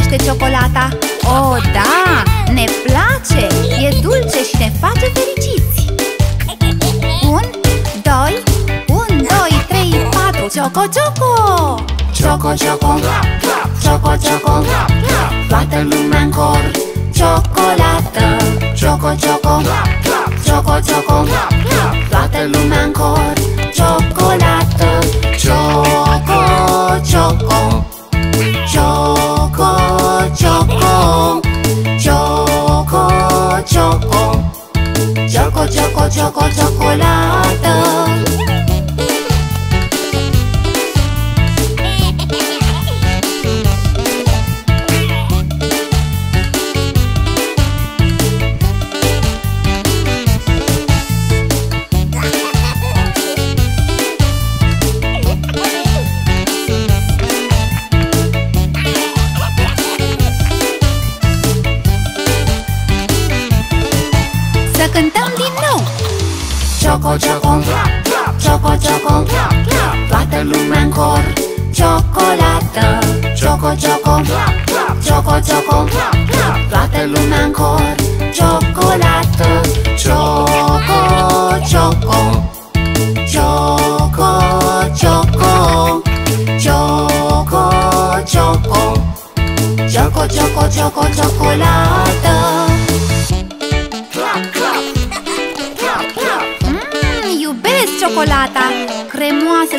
iubește ciocolata? Oh, da! Ne place! E dulce și ne face fericiți! Un, doi, un, doi, trei, patru Cioco, cioco! Cioco, cioco! Cioco, cioco! Toată lumea în cor Ciocolată! Cioco, cioco! Cioco, cioco! choco chocolate. Cântăm din nou Choco, choco Choco, choco Toată lumea în cor Ciocolată Choco, choco Choco, choco Toată lumea în cor Ciocolată Choco, choco. Choco, choco. Choco, choco. Choco, choco, choco, ciocolată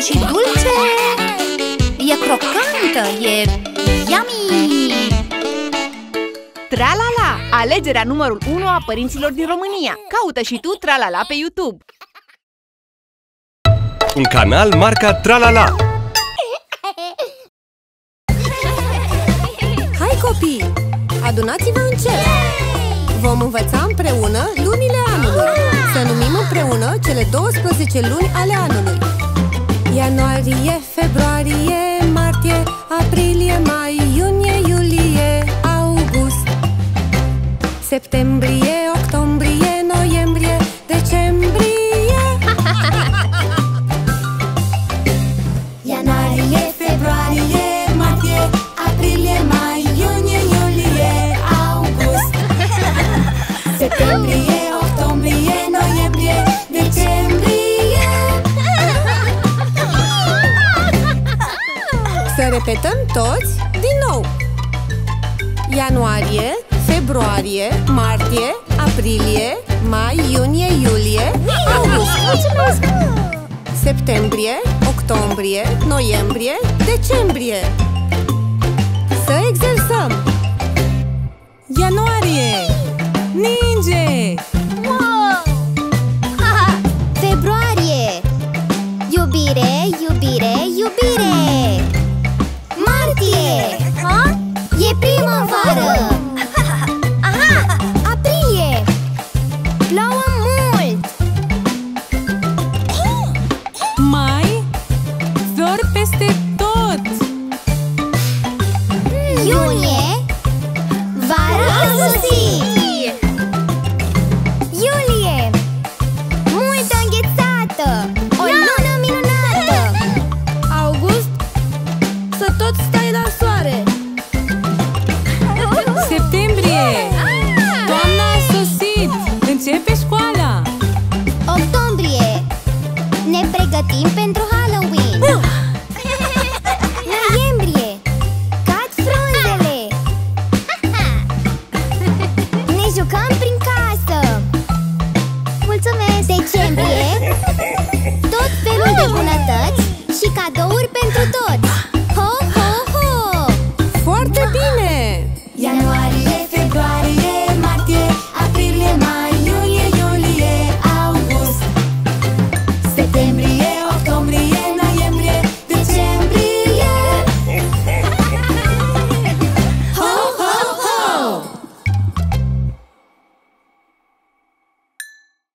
și dulce. E crocantă, e yummy. Tralala, alegerea numărul 1 a părinților din România. Caută și tu Tralala pe YouTube. Un canal marca Tralala. Hai copii, adunați-vă în cer Vom învăța împreună lunile anului. Să numim împreună cele 12 luni ale anului Ianuarie, februarie, martie, aprilie, mai, iunie, iulie, august. Septembrie, octombrie, noiembrie, decembrie. Ianuarie, februarie, martie, aprilie, mai, iunie, iulie, august. Septembrie, Să repetăm toți din nou. Ianuarie, februarie, martie, aprilie, mai, iunie, iulie, august. Septembrie, octombrie, noiembrie, decembrie peste tot. Iunie Vara sosit Iulie Multă înghețată O no! lună minunată. August Să tot stai la soare. Septembrie ah! Toamna a sosit. Începe școala. Octombrie Ne pregătim pentru